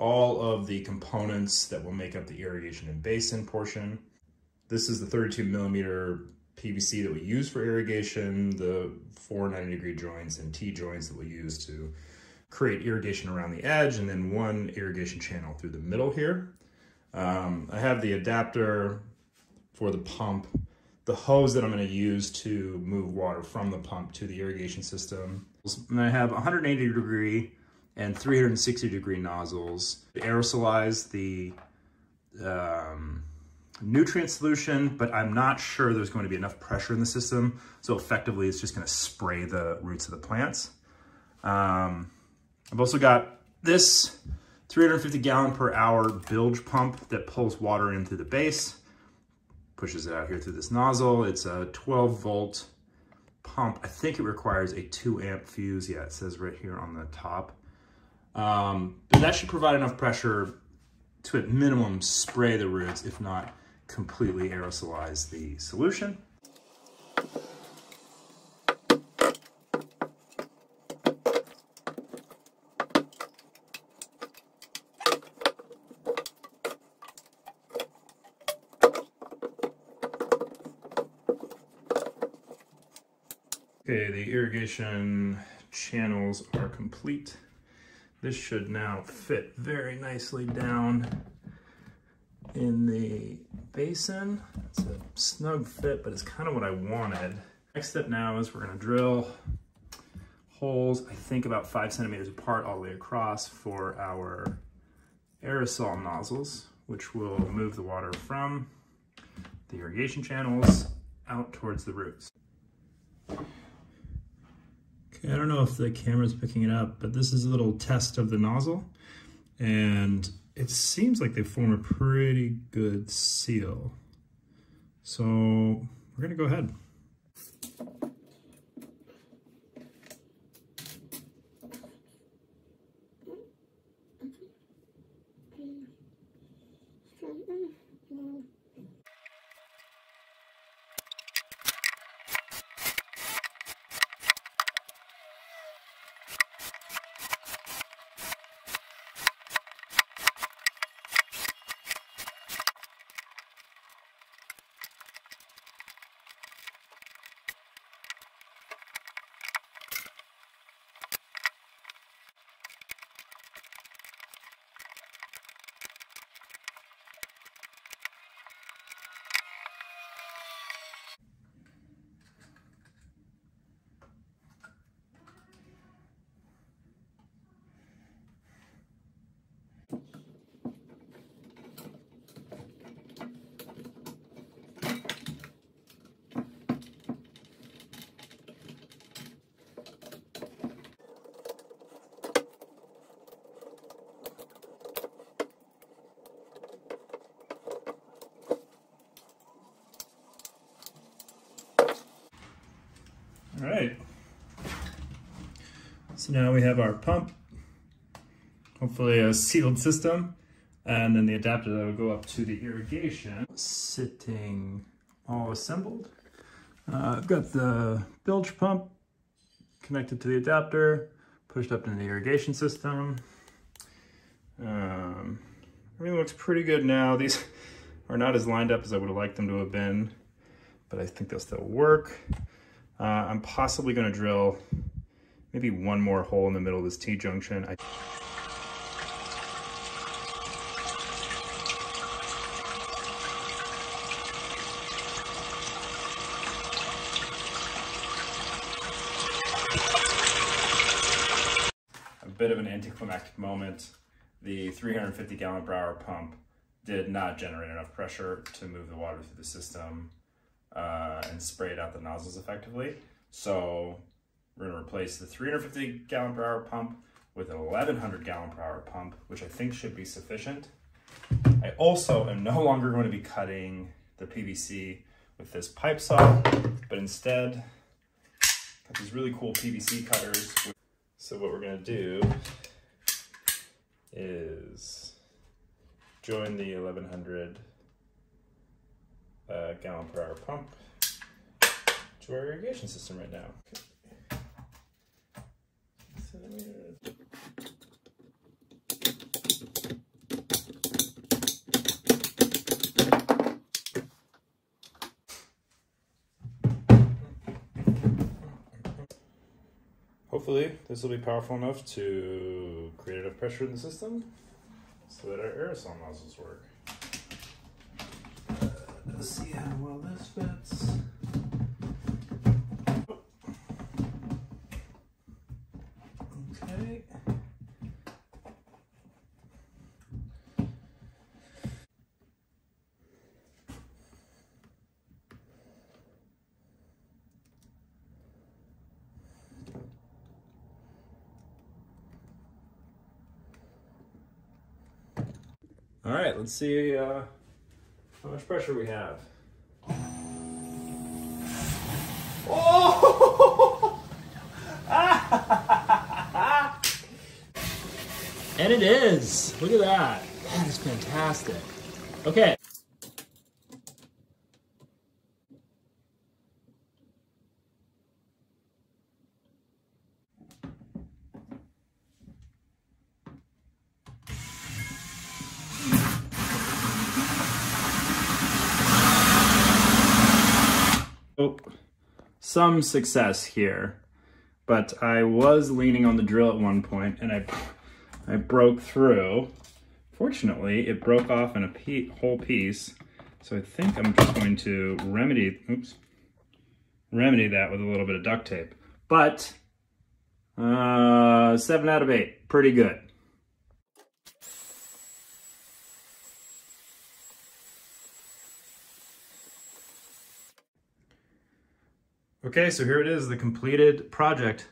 all of the components that will make up the irrigation and basin portion. This is the 32 millimeter PVC that we use for irrigation, the four 90 degree joints and T-joints that we use to create irrigation around the edge, and then one irrigation channel through the middle here. Um, I have the adapter for the pump, the hose that I'm gonna use to move water from the pump to the irrigation system. And I have 180 degree and 360 degree nozzles to aerosolize the um, nutrient solution, but I'm not sure there's going to be enough pressure in the system. So effectively it's just gonna spray the roots of the plants. Um, I've also got this 350 gallon per hour bilge pump that pulls water into the base, pushes it out here through this nozzle. It's a 12 volt pump. I think it requires a two amp fuse. Yeah, it says right here on the top. Um, but that should provide enough pressure to at minimum spray the roots, if not completely aerosolize the solution. Okay, the irrigation channels are complete. This should now fit very nicely down in the basin. It's a snug fit, but it's kind of what I wanted. Next step now is we're gonna drill holes, I think about five centimeters apart all the way across for our aerosol nozzles, which will move the water from the irrigation channels out towards the roots. I don't know if the camera's picking it up, but this is a little test of the nozzle. And it seems like they form a pretty good seal. So we're gonna go ahead. All right. So now we have our pump, hopefully a sealed system, and then the adapter that will go up to the irrigation. Sitting all assembled. Uh, I've got the bilge pump connected to the adapter, pushed up into the irrigation system. Um, everything looks pretty good now. These are not as lined up as I would have liked them to have been, but I think they'll still work. Uh, I'm possibly going to drill maybe one more hole in the middle of this T-junction. A bit of an anticlimactic moment. The 350 gallon per hour pump did not generate enough pressure to move the water through the system uh, and it out the nozzles effectively. So we're gonna replace the 350 gallon per hour pump with an 1100 gallon per hour pump, which I think should be sufficient. I also am no longer going to be cutting the PVC with this pipe saw, but instead got these really cool PVC cutters. So what we're gonna do is join the 1100 uh, gallon per hour pump to our irrigation system right now. Okay centimeters. Hopefully this will be powerful enough to create enough pressure in the system so that our aerosol nozzles work. Uh, let's see how well this fits. All right, let's see uh, how much pressure we have. Oh! and it is. Look at that. That is fantastic. Okay. Some success here, but I was leaning on the drill at one point and I, I broke through. Fortunately, it broke off in a pe whole piece. So I think I'm just going to remedy, oops, remedy that with a little bit of duct tape. But uh, seven out of eight, pretty good. Okay, so here it is, the completed project.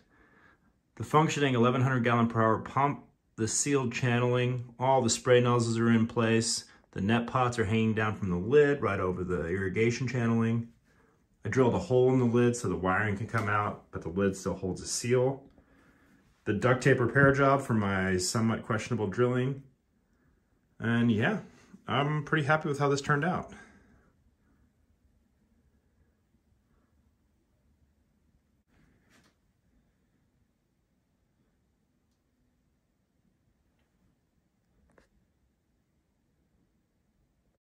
The functioning 1100 gallon per hour pump, the sealed channeling, all the spray nozzles are in place. The net pots are hanging down from the lid right over the irrigation channeling. I drilled a hole in the lid so the wiring can come out, but the lid still holds a seal. The duct tape repair job for my somewhat questionable drilling. And yeah, I'm pretty happy with how this turned out.